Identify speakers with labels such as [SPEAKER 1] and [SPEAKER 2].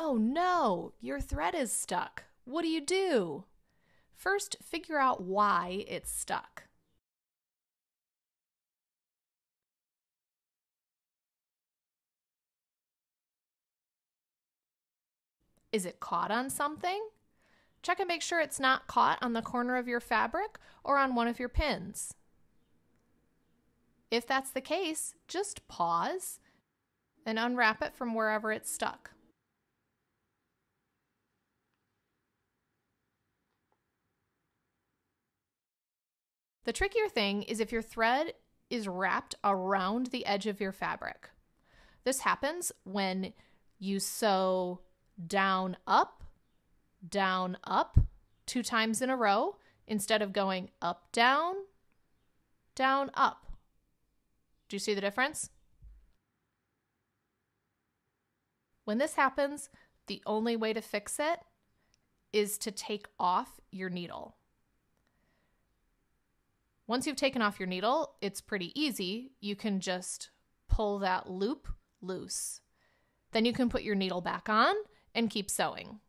[SPEAKER 1] Oh no, your thread is stuck. What do you do? First, figure out why it's stuck. Is it caught on something? Check and make sure it's not caught on the corner of your fabric or on one of your pins. If that's the case, just pause and unwrap it from wherever it's stuck. The trickier thing is if your thread is wrapped around the edge of your fabric. This happens when you sew down, up, down, up two times in a row instead of going up, down, down, up. Do you see the difference? When this happens, the only way to fix it is to take off your needle. Once you've taken off your needle, it's pretty easy. You can just pull that loop loose. Then you can put your needle back on and keep sewing.